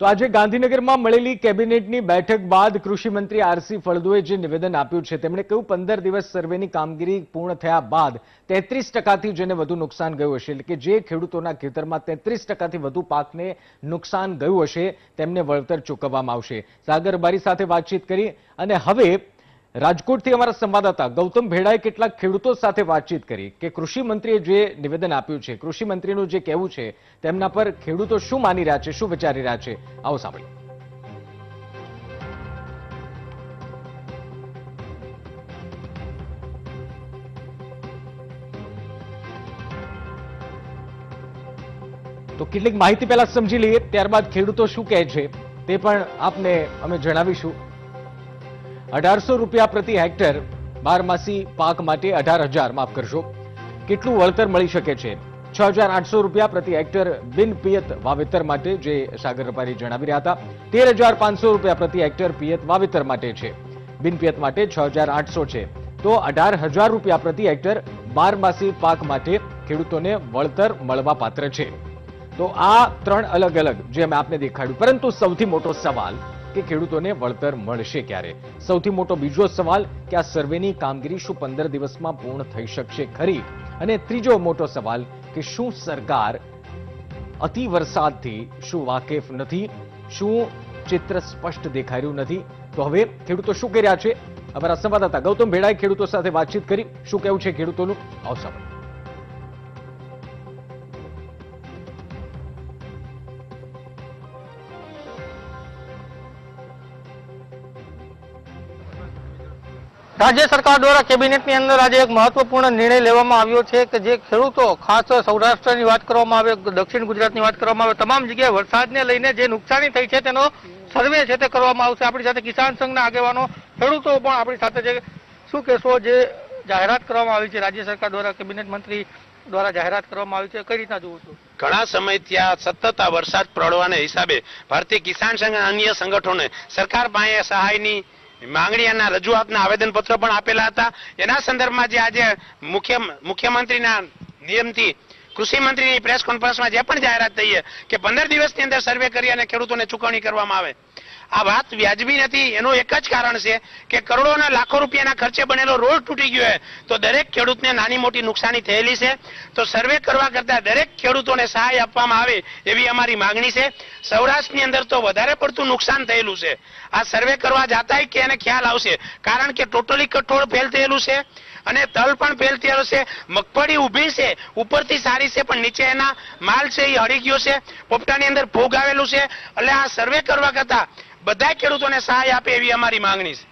તો આજે ગાંધીનગરમાં મળેલી કેબિનેટની બેઠક બાદ કૃષિમંત્રી આરસી ફળદુએ જે નિવેદન આપ્યું છે, તેમણે કહ્યું પંદર દિવસ સર્વેની કામગીરી પૂર્ણ થયા બાદ તેત્રીસ ટકાથી જેને વધુ નુકસાન ગયું હશે, એટલે કે જે ખેડૂતોના ખેતરમાં તેત્રીસ ટકાથી વધુ પાકને નુકસાન ગયું હશે, તેમને વળતર ચૂકવવામાં આવશે. સાગર બારી સાથે વાતચીત કરી અને હવે રાજકોટથી અમારા સંવાદદાતા ગૌતમ ભેડાએ કેટલાક ખેડૂતો સાથે વાતચીત કરી કે કૃષિ મંત્રીએ જે નિવેદન આપ્યું છે, કૃષિ મંત્રીનું જે કહેવું છે, તેમના પર ખેડૂતો શું માની રહ્યા છે, શું વિચારી રહ્યા છે, આવો સાંભળીએ. તો કેટલીક માહિતી પહેલા સમજી લઈએ, ત્યારબાદ ખેડૂતો શું કહે છે તે પણ આપને અમે જણાવીશું. અઢારસો રૂપિયા પ્રતિ હેક્ટર બારમાસી પાક માટે અઢાર હજાર માફ કરશો. કેટલું વળતર મળી શકે છે? છ હજાર આઠસો રૂપિયા પ્રતિ હેક્ટર બિન પિયત વાવેતર માટે જે સાગર રબારી જણાવી રહ્યા હતા, તેર હજાર પાંચસો રૂપિયા પ્રતિ હેક્ટર પિયત વાવેતર માટે છે. બિન પિયત માટે છ હજાર આઠસો છે. તો અઢાર હજાર રૂપિયા પ્રતિ હેક્ટર બારમાસી પાક માટે ખેડૂતોને વળતર મળવા પાત્ર છે. તો આ ત્રણ અલગ અલગ જે અમે આપને દેખાડ્યું. પરંતુ સૌથી મોટો સવાલ કે ખેડૂતોને વળતર મળશે ક્યારે? સૌથી મોટો બીજો સવાલ કે આ સર્વેની કામગીરી શું પંદર દિવસમાં પૂર્ણ થઈ શકશે ખરી? અને ત્રીજો મોટો સવાલ કે શું સરકાર અતિ વરસાદથી શું વાકેફ નથી? શું ચિત્ર સ્પષ્ટ દેખાઈ રહ્યું નથી? તો હવે ખેડૂતો શું કરી રહ્યા છે? અમારા સંવાદદાતા ગૌતમ ભેડાએ ખેડૂતો સાથે વાતચીત કરી. શું કહેવું છે ખેડૂતોનું? આવો રાજ્ય સરકાર દ્વારા કેબિનેટની અંદર આજે એક મહત્વપૂર્ણ નિર્ણય લેવામાં આવ્યો છે કે જે ખેડૂતો, ખાસ સૌરાષ્ટ્રની વાત કરવામાં આવે, દક્ષિણ ગુજરાતની વાત કરવામાં આવે, તમામ જગ્યાએ વરસાદને લઈને જે નુકસાની થઈ છે તેનો સર્વે છે તે કરવામાં આવશે. આપણી સાથે કિસાન સંઘના આગેવાનો, ખેડૂતો પણ આપણી સાથે છે. શું કહેશો, જે જાહેરાત કરવામાં આવી છે, રાજ્ય સરકાર દ્વારા, કેબિનેટ મંત્રી દ્વારા જાહેરાત કરવામાં આવી છે, કઈ રીતના જોવું છો? ઘણા સમયથી આ સતત આ વરસાદ પડવાને હિસાબે ભારતીય કિસાન સંઘ અને અન્ય સંગઠનોને સરકાર પાસે સહાયની માંગણી અને રજૂઆતના આવેદનપત્ર પણ આપેલા હતા. એના સંદર્ભમાં જે આજે મુખ્ય મુખ્યમંત્રીના નિયમથી કૃષિ મંત્રીની પ્રેસ કોન્ફરન્સમાં જે પણ જાહેરાત થઈ કે પંદર દિવસની અંદર સર્વે કરી અને ખેડૂતોને ચૂકવણી કરવામાં આવે. આ વાત વ્યાજબી નથી, એનું એક જ કારણ છે કે કરોડોના લાખો રૂપિયાના ખર્ચે બનેલો રોડ તૂટી ગયો તો દરેક ખેડૂતને નાની મોટી નુકસાની થયેલી છે. તો સર્વે કરવા કરતા દરેક ખેડૂતોને સહાય આપવામાં આવે એવી અમારી માંગણી છે. સૌરાષ્ટ્રની અંદર તો વધારે પડતું નુકસાન થયેલું છે. આ સર્વે કરવા જાતાય કે એને ખ્યાલ આવશે. કારણ કે ટોટલી કઠોળ ફેલ થયેલું છે અને તલ પણ ફેલ થયેલો છે. મગફળી ઊભી છે, ઉપરથી સારી છે, પણ નીચે એના માલ છે એ હળી ગયો છે. પોપટાની અંદર ભોગ આવેલું છે. એટલે આ સર્વે કરવા કરતા બધા ખેડૂતોને સહાય આપે એવી અમારી માંગણી છે.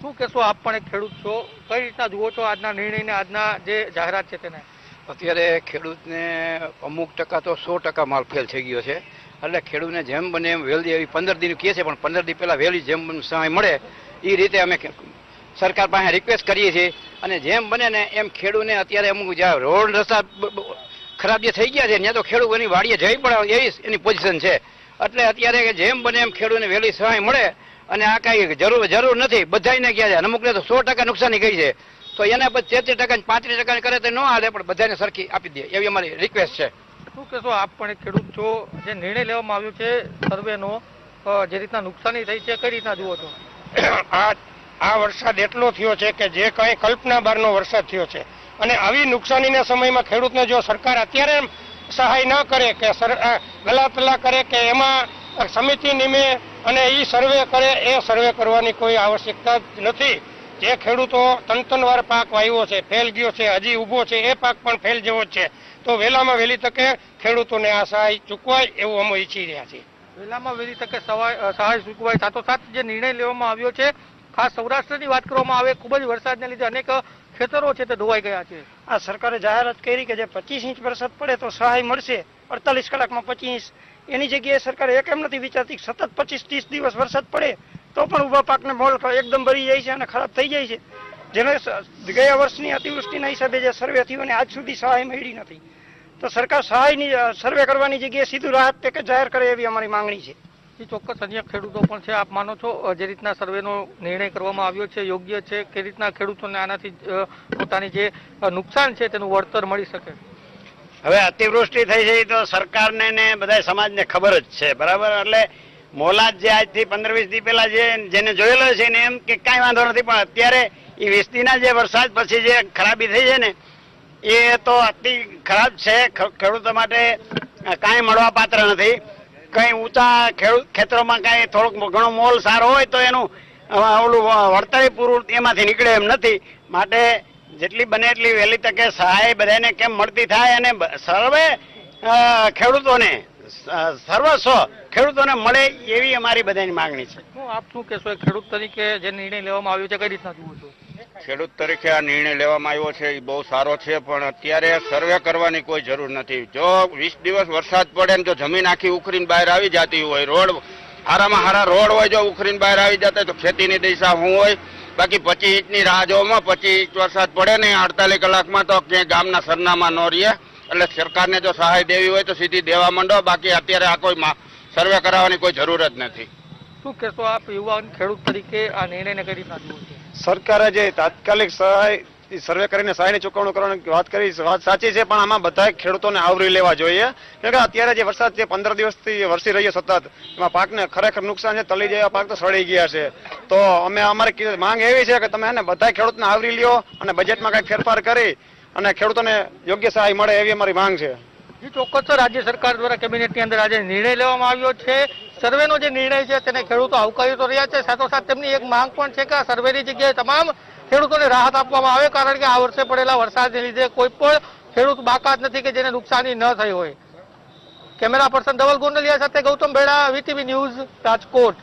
શું કહેશો આપ પણ એક ખેડૂત છો? કઈ રીતના જુઓ છો આજના નિર્ણયને આજના જે જાહેરાત છે તેને? અત્યારે ખેડૂતને અમુક ટકા તો સો ટકા માલ ફેલ થઈ ગયો છે. એટલે ખેડૂતને જેમ બને એમ વહેલી એવી પંદર દિન કહે છે પણ પંદર દિન પહેલાં વહેલી જેમ બને સહાય મળે એ રીતે અમે સરકાર પાસે રિક્વેસ્ટ કરીએ છીએ. અને જેમ બને ને એમ ખેડૂતને અત્યારે અમુક જ્યાં રોડ રસ્તા ખરાબ જે થઈ ગયા છે ત્યાં તો ખેડૂત એની વાડીએ જઈ પડે એવી એની પોઝિશન છે એટલે અત્યારે કે જેમ બને એમ ખેડૂતને વહેલી સહાય મળે અને આ કાંઈ જરૂર જરૂર નથી. બધાને ગયા છે. અને અમુકને તો સો ટકા નુકસાની ગઈ છે. તો એના પછી તેત્રીસ ટકા પાંત્રીસ ટકા કરે તો ન હાલે પણ બધાને સરખી આપી દે. એવી અમારી રિક્વેસ્ટ છે. શું કહેશો આપ પણ ખેડૂત છો? જે નિર્ણય લેવામાં આવ્યો છે સર્વેનો જે રીતના નુકસાની થઈ છે કઈ રીતના જુઓ છો? આ આ વરસાદ એટલો થયો છે કે જે કંઈ કલ્પના બહારનો વરસાદ થયો છે. અને આવી નુકસાનીના સમયમાં ખેડૂતને જો સરકાર અત્યારે સહાય ન કરે કે ગલાતલા કરે કે એમાં સમિતિ નિમે અને એ સર્વે કરે, એ સર્વે કરવાની કોઈ આવશ્યકતા જ નથી. જે ખેડૂતો તનતનવાર પાક વાવ્યો છે, ફેલ ગયો છે, હજી ઊભો છે, એ પાક પણ ફેલ જેવો જ છે. તો વહેલામાં વહેલી તકે ખેડૂતોને આ સહાય ચૂકવાય એવું અમે ઈચ્છી રહ્યા છીએ. વહેલામાં વહેલી તકે સહાય ચૂકવાય. સાથોસાથ જે નિર્ણય લેવામાં આવ્યો છે ખાસ સૌરાષ્ટ્રની વાત કરવામાં આવે, ખૂબ જ વરસાદને લીધે અનેક ખેતરો છે તે ધોવાઈ ગયા છે. આ સરકારે જાહેરાત કરી કે જે પચીસ ઇંચ વરસાદ પડે તો સહાય મળશે, અડતાલીસ કલાકમાં પચીસ. એની જગ્યાએ સરકારે એક એમ નથી વિચારતી સતત પચીસ ત્રીસ દિવસ વરસાદ પડે, તો પણ ઊભા પાકને મોલ એકદમ ભરી જાય છે અને ખરાબ થઈ જાય છે. જેને ગયા વર્ષની અતિવૃષ્ટિના હિસાબે જે સર્વે થયું અને આજ સુધી સહાય મળી નથી. તો સરકાર સહાયની સર્વે કરવાની જગ્યાએ સીધું રાહત પેકેજ જાહેર કરે એવી અમારી માંગણી છે. ચોક્કસ અન્ય ખેડૂતો પણ છે. આપ માનો છો જે રીતના સર્વેનો નિર્ણય કરવામાં આવ્યો છે, યોગ્ય છે, કે રીતના ખેડૂતોને આનાથી પોતાની જે નુકસાન છે તેનું વળતર મળી શકે? હવે અતિવૃષ્ટિ થઈ છે તો સરકારને ને બધા સમાજને ખબર જ છે. બરાબર? એટલે મોલાદ જે આજથી પંદર વીસ દી પહેલા જે, જેને જોયેલો છે ને એમ કે કાંઈ વાંધો નથી, પણ અત્યારે એ વીસ દીના જે વરસાદ પછી જે ખરાબી થઈ છે ને, એ તો અતિ ખરાબ છે. ખેડૂતો માટે કાંઈ મળવા પાત્ર નથી. કઈ ઊંચા ખેતરોમાં કઈ થોડોક ઘણો મોલ સારો હોય તો એનું ઓલું વળતરી પૂરું એમાંથી નીકળે એમ નથી. માટે જેટલી બને એટલી વહેલી તકે સહાય બધાને કેમ મળતી થાય અને સર્વે ખેડૂતોને સર્વસ્વ ખેડૂતોને મળે એવી અમારી બધાની માંગણી છે. હું આપ શું કહેશો? ખેડૂત તરીકે જે નિર્ણય લેવામાં આવ્યો છે, કઈ રીતના જુઓ છો? ખેડૂત તરીકે આ નિર્ણય લેવામાં આવ્યો છે, એ બહુ સારો છે, પણ અત્યારે સર્વે કરવાની કોઈ જરૂર નથી. જો વીસ દિવસ વરસાદ પડે ને જો જમીન આખી ઉખરીને બહાર આવી જતી હોય. રોડ, હારામાં હારા રોડ હોય, જો ઉખરીને બહાર આવી જતા તો ખેતીની દિશા શું હોય. બાકી પચીસ ઇંચની રાહ જોવામાં પચીસ ઇંચ વરસાદ પડે ને અડતાલીસ કલાકમાં તો ક્યાંય ગામના સરનામા ન રહીએ. એટલે સરકારને જો સહાય દેવી હોય તો સીધી દેવા માંડો. બાકી અત્યારે આ કોઈ સર્વે કરાવવાની કોઈ જરૂર જ નથી. શું કહેશો આપ યુવાન ખેડૂત તરીકે આ નિર્ણયને કઈ રીતના જુઓ છો? સરકારે જે તાત્કાલિક સહાય સર્વે કરીને સહાયની ચૂકવણી કરવાની વાત કરી, વાત સાચી છે, પણ આમાં બધા ખેડૂતોને આવરી લેવા જોઈએ. કેમ કે અત્યારે જે વરસાદ છે પંદર દિવસથી વરસી રહ્યો સતત, એમાં પાકને ખરેખર નુકસાન છે, તલી જેવા પાક તો સડી ગયા છે. તો અમે અમારી માંગ એવી છે કે તમે એને બધા ખેડૂતને આવરી લ્યો અને બજેટમાં કંઈક ફેરફાર કરી અને ખેડૂતોને યોગ્ય સહાય મળે એવી અમારી માંગ છે. ચોક્કસ રાજ્ય સરકાર દ્વારા કેબિનેટની અંદર આજે નિર્ણય લેવામાં આવ્યો છે. સર્વેનો જે નિર્ણય છે તેને ખેડૂતો આવકારી તો રહ્યા છે. સાથોસાથ તેમની એક માંગ પણ છે કે આ સર્વેની જગ્યાએ તમામ ખેડૂતોને રાહત આપવામાં આવે, કારણ કે આ વર્ષે પડેલા વરસાદને લીધે કોઈ પણ ખેડૂત બાકાત નથી કે જેને નુકસાની ન થઈ હોય. કેમેરા પર્સન ધવલ ગોંડલિયા સાથે ગૌતમ ભેડા, વીટીવી ન્યૂઝ રાજકોટ.